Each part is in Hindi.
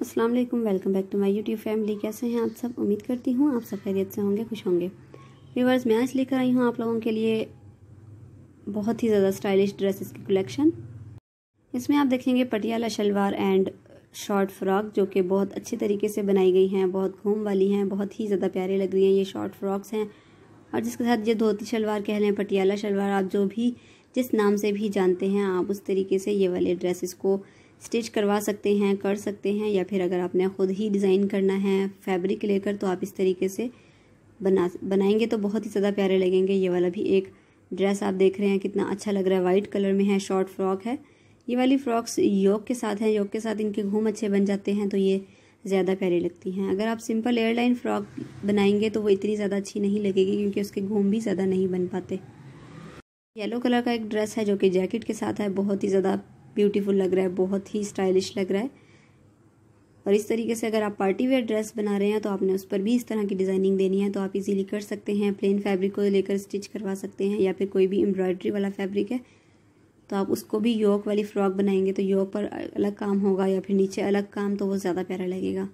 अस्सलाम वालेकुम, welcome back to my YouTube family. कैसे हैं आप सब? उम्मीद करती हूँ आप सब खैरियत से होंगे, खुश होंगे। व्यूवर्स मैं आज लेकर आई हूँ आप लोगों के लिए बहुत ही ज़्यादा स्टाइलिश ड्रेसेस की कलेक्शन। इसमें आप देखेंगे Patiala salwar and short frock, जो कि बहुत अच्छे तरीके से बनाई गई हैं, बहुत घूम वाली हैं, बहुत ही ज़्यादा प्यारे लग रही हैं। ये शॉर्ट फ्रॉक्स हैं और जिसके साथ ये धोती शलवार कह लें, पटियाला शलवार, आप जो भी, जिस नाम से भी जानते हैं, आप उस तरीके से ये वाले ड्रेसेस को स्टिच करवा सकते हैं, कर सकते हैं, या फिर अगर आपने ख़ुद ही डिज़ाइन करना है फैब्रिक लेकर तो आप इस तरीके से बना, बनाएँगे तो बहुत ही ज़्यादा प्यारे लगेंगे। ये वाला भी एक ड्रेस आप देख रहे हैं, कितना अच्छा लग रहा है। वाइट कलर में है, शॉर्ट फ्रॉक है। ये वाली फ्रॉक्स योग के साथ हैं, योग के साथ इनके घूम अच्छे बन जाते हैं तो ये ज़्यादा प्यारी लगती हैं। अगर आप सिंपल एयरलाइन फ्रॉक बनाएँगे तो वो इतनी ज़्यादा अच्छी नहीं लगेगी, क्योंकि उसके घूम भी ज़्यादा नहीं बन पाते। येलो कलर का एक ड्रेस है जो कि जैकेट के साथ है, बहुत ही ज़्यादा ब्यूटीफुल लग रहा है, बहुत ही स्टाइलिश लग रहा है। और इस तरीके से अगर आप पार्टी वेयर ड्रेस बना रहे हैं तो आपने उस पर भी इस तरह की डिज़ाइनिंग देनी है तो आप इजीली कर सकते हैं प्लेन फैब्रिक को लेकर स्टिच करवा सकते हैं, या फिर कोई भी एम्ब्रॉयडरी वाला फैब्रिक है तो आप उसको भी योक वाली फ्रॉक बनाएँगे तो योक पर अलग काम होगा, या फिर नीचे अलग काम तो वो ज़्यादा प्यारा लगेगा।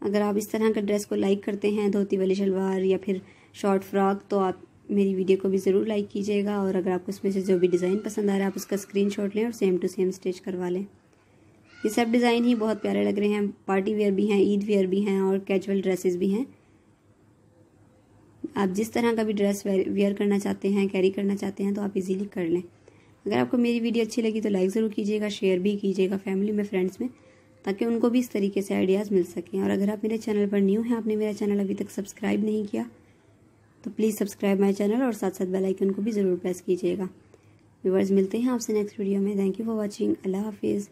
अगर आप इस तरह का ड्रेस को लाइक करते हैं, धोती वाली शलवार, या फिर शॉर्ट फ्रॉक तो आप मेरी वीडियो को भी ज़रूर लाइक कीजिएगा और अगर आपको इसमें से जो भी डिज़ाइन पसंद आ रहा है, आप उसका स्क्रीनशॉट लें और सेम टू सेम स्टिच करवा लें। ये सब डिज़ाइन ही बहुत प्यारे लग रहे हैं। पार्टी वेयर भी हैं ईद वेयर भी हैं और कैजुअल ड्रेसेस भी हैं। आप जिस तरह का भी ड्रेस वेयर करना चाहते हैं कैरी करना चाहते हैं तो आप इजीली कर लें। अगर आपको मेरी वीडियो अच्छी लगी तो लाइक ज़रूर कीजिएगा शेयर भी कीजिएगा फैमिली में फ्रेंड्स में, ताकि उनको भी इस तरीके से आइडियाज़ मिल सकें। और अगर आप मेरे चैनल पर न्यू हैं, आपने मेरा चैनल अभी तक सब्सक्राइब नहीं किया तो प्लीज़ सब्सक्राइब माई चैनल और साथ साथ बेलाइकन को भी ज़रूर प्रेस कीजिएगा। व्यूवर्स मिलते हैं आपसे नेक्स्ट वीडियो में। थैंक यू फॉर वॉचिंग अल्लाह हाफिज़।